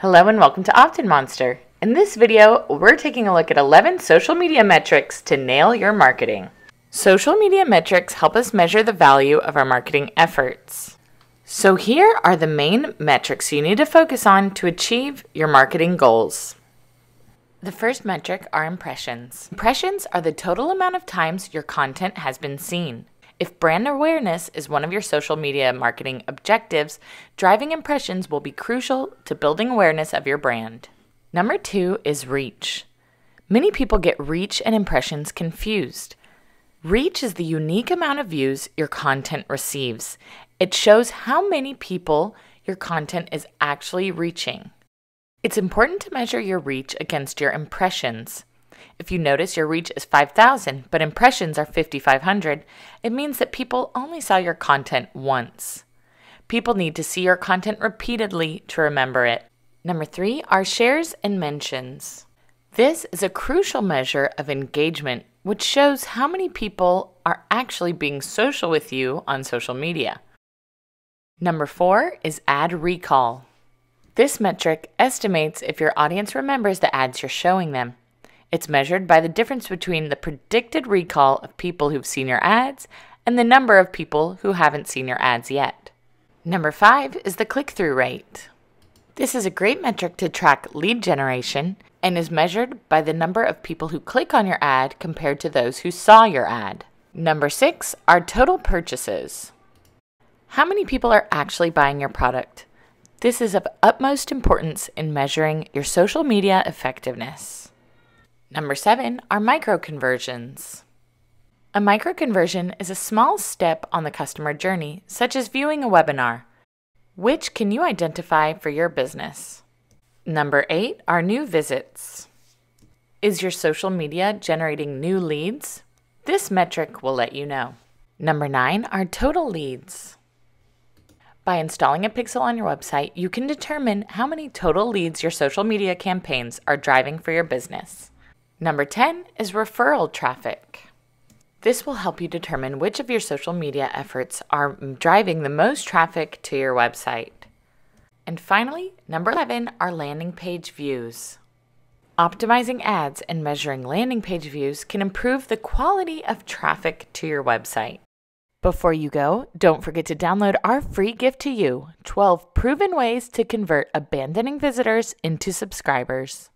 Hello and welcome to OptinMonster. In this video, we're taking a look at 11 social media metrics to nail your marketing. Social media metrics help us measure the value of our marketing efforts. So here are the main metrics you need to focus on to achieve your marketing goals. The first metric are impressions. Impressions are the total amount of times your content has been seen. If brand awareness is one of your social media marketing objectives, driving impressions will be crucial to building awareness of your brand. Number two is reach. Many people get reach and impressions confused. Reach is the unique amount of views your content receives. It shows how many people your content is actually reaching. It's important to measure your reach against your impressions. If you notice your reach is 5,000, but impressions are 5,500, it means that people only saw your content once. People need to see your content repeatedly to remember it. Number three are shares and mentions. This is a crucial measure of engagement, which shows how many people are actually being social with you on social media. Number four is ad recall. This metric estimates if your audience remembers the ads you're showing them. It's measured by the difference between the predicted recall of people who've seen your ads and the number of people who haven't seen your ads yet. Number five is the click through rate. This is a great metric to track lead generation and is measured by the number of people who click on your ad compared to those who saw your ad. Number six are total purchases. How many people are actually buying your product? This is of utmost importance in measuring your social media effectiveness. Number seven are micro conversions. A micro conversion is a small step on the customer journey, such as viewing a webinar. Which can you identify for your business? Number eight are new visits. Is your social media generating new leads? This metric will let you know. Number nine are total leads. By installing a pixel on your website, you can determine how many total leads your social media campaigns are driving for your business. Number 10 is referral traffic. This will help you determine which of your social media efforts are driving the most traffic to your website. And finally, number 11 are landing page views. Optimizing ads and measuring landing page views can improve the quality of traffic to your website. Before you go, don't forget to download our free gift to you 12 proven ways to convert abandoning visitors into subscribers.